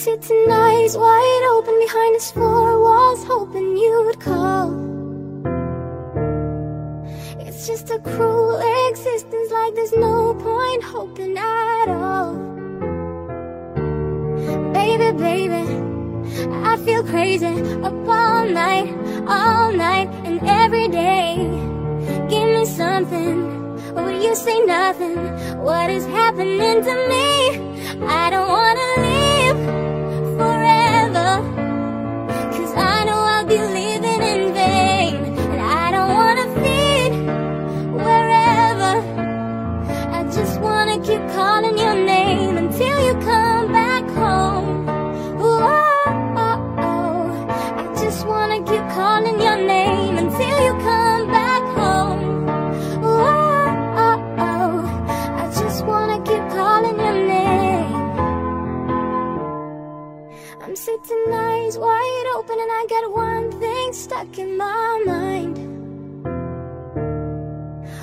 sitting eyes wide open behind his four walls, hoping you'd call. It's just a cruel existence, like there's no point hoping at all. Baby, baby, I feel crazy up all night, all night, and every day. Give me something, or you say nothing. What is happening to me? I don't wanna live just wanna keep calling your name until you come back home. Ooh, oh, oh. I just wanna keep calling your name. I'm sitting eyes wide open and I got one thing stuck in my mind.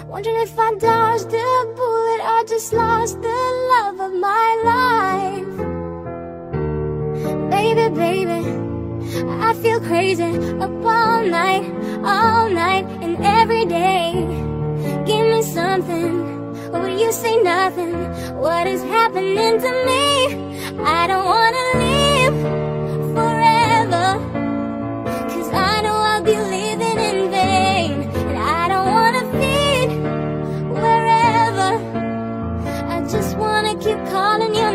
Wondering if I dodged the bullet or just lost the love of my life. Baby, baby, I feel crazy up all night, all night and every day Give me something, will you say nothing? What is happening to me? I don't wanna leave forever Cause I know I'll be living in vain And I don't wanna be wherever I just wanna keep calling you